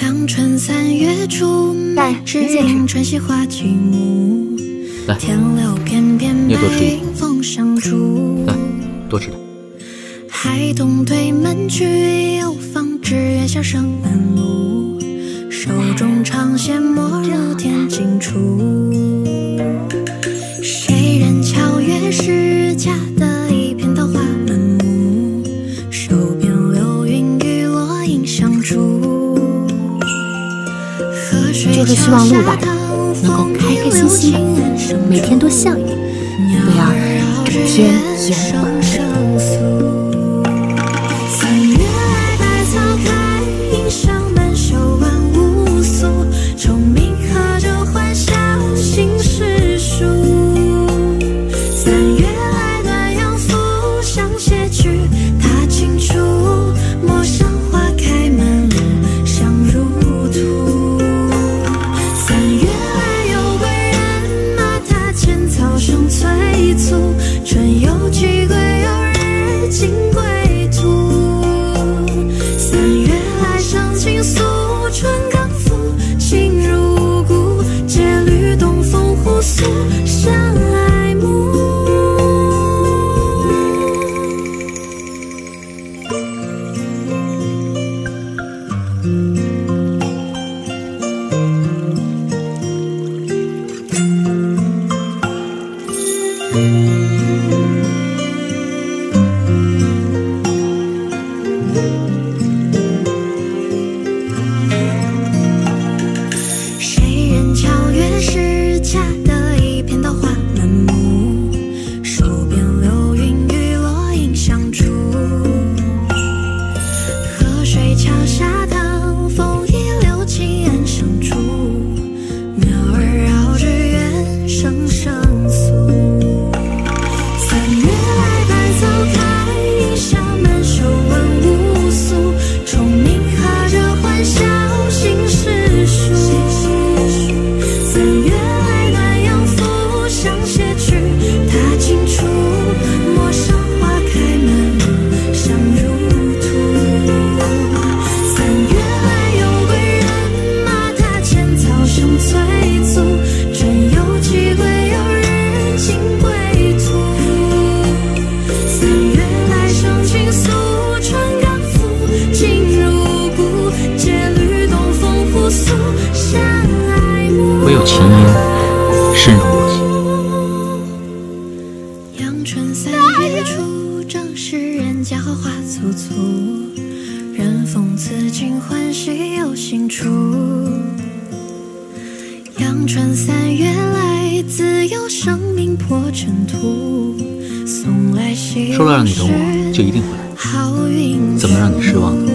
阳春三月出，满枝迎春细花几亩，田柳片片白，风香竹。多吃点。孩童推门去又放纸鸢。笑声满路。手中长线没入天尽处。谁人敲月是家的一片桃花满目？手边流云与落英相逐。河水就是希望陆大人能够开开心心，每天多笑一。儿。天眼往事娇花簇簇，任风刺尽欢喜又心处。阳春三月来，自由生命破尘土。送来说了让你等我，就一定会来。怎么让你失望呢？